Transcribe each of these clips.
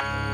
you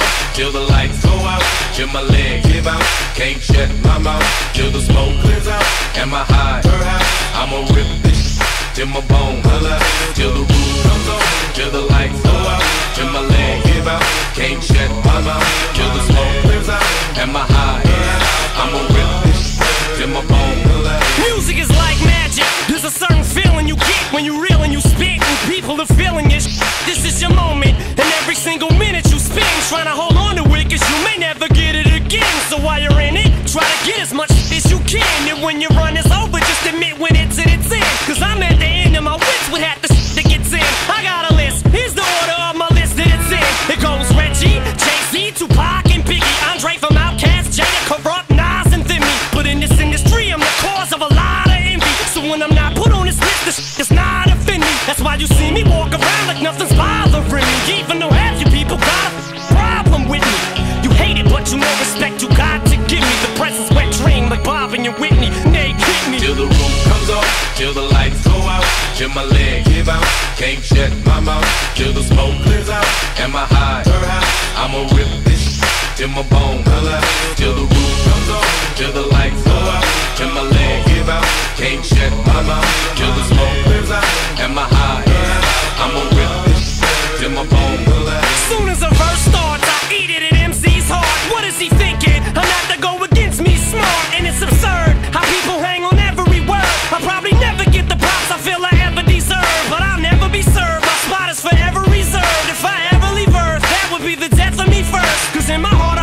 on till the lights go out, till my leg give out. Can't shut my mouth till the smoke clears out and my high her out. I'ma rip this till my bone holla, till the roof comes on, till the lights go out, till my leg give out. Can't shut Till my leg give out, can't shut my mouth. Till the smoke clears out, and my high. I'ma rip this shit till my bone. Till the roof comes on, till the lights go out. Till my leg give out, can't shut my mouth. Till the smoke clears out, and my high. first, cause in my heart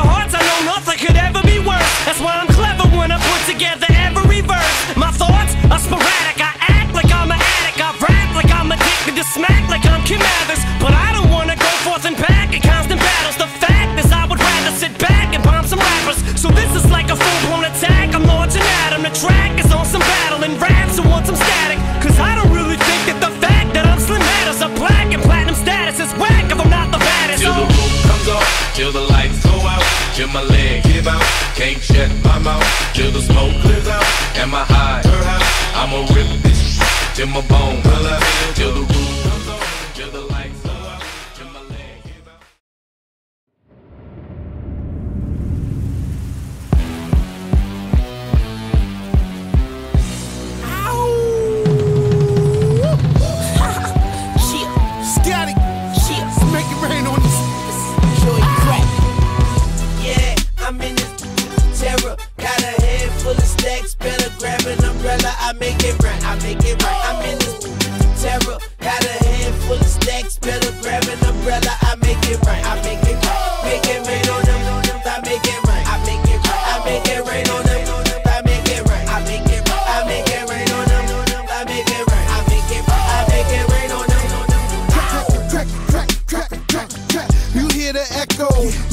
till the lights go out, till my legs give out, can't shut my mouth, till the smoke clears out, and my high, I'ma rip this shit till my bones. till the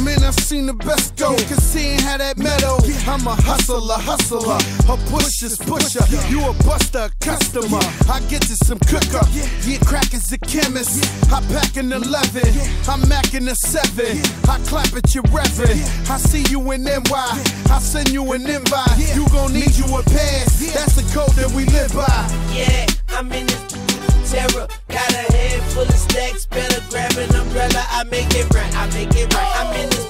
Man, I've seen the best go, cause he how that metal. I'm a hustler, hustler, a pusher's pusher. You a buster, customer. I get to some cook up. Yeah, crack is a chemist. I pack an 11. I'm macking a 7. I clap at your reverend. I see you in NY. I send you an invite. You gon' need you a pass. That's the code that we live by. Yeah, I'm in this terror. Got a head full of stacks. Better grab an umbrella. I make it right. I make it right. I'm in this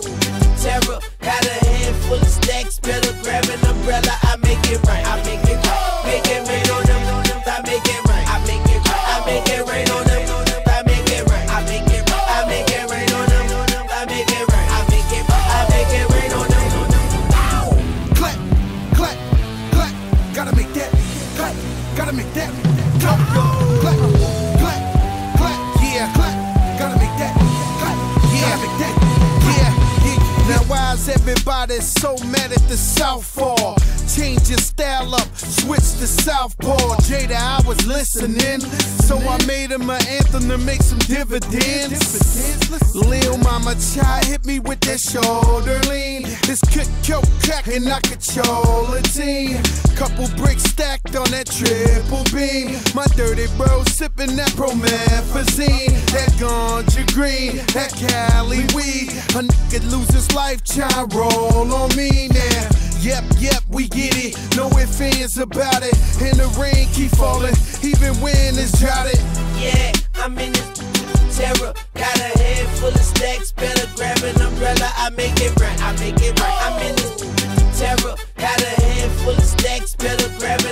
everybody so mad at the Southpaw? Change your style up, switch to Southpaw. Jada, I was listening, so I made him an anthem to make some dividends. Lil Mama Chai hit me with that shoulder lean. This kick, coke, crack, and I control a team. Couple bricks stacked on that triple beam. My dirty bro sipping that promethazine. That ganja green, that Cali weed. A nigga lose his life, try roll on me now. Yep, yep, we get it. No ifs, ands about it. And the rain keep falling, even when it's droughted. Yeah, I'm in this terror. Got a head full of stacks. Better grab an umbrella. I make it right. I make it right. I'm in this terror. Got a head full of stacks. Better grab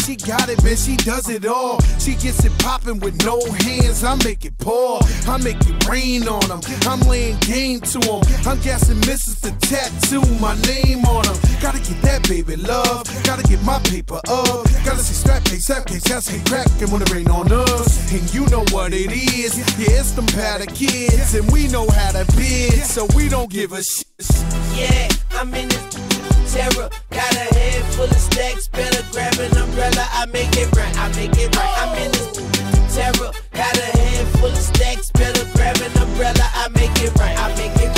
she got it, man, she does it all. She gets it popping with no hands, I make it pour. I make it rain on them, I'm laying game to them. I'm guessing misses the tattoo, my name on them. Gotta get that baby love, gotta get my paper up. Gotta see strap case, strap case, gotta crack and when it rain on us. And you know what it is, yeah, it's them powder kids, and we know how to bid, so we don't give a shit. Yeah, I'm in this terror. Got a head full of stacks. Better grab an umbrella. I make it right. I make it right. I'm in this terror. Got a head full of stacks. Better grab an umbrella. I make it right. I make it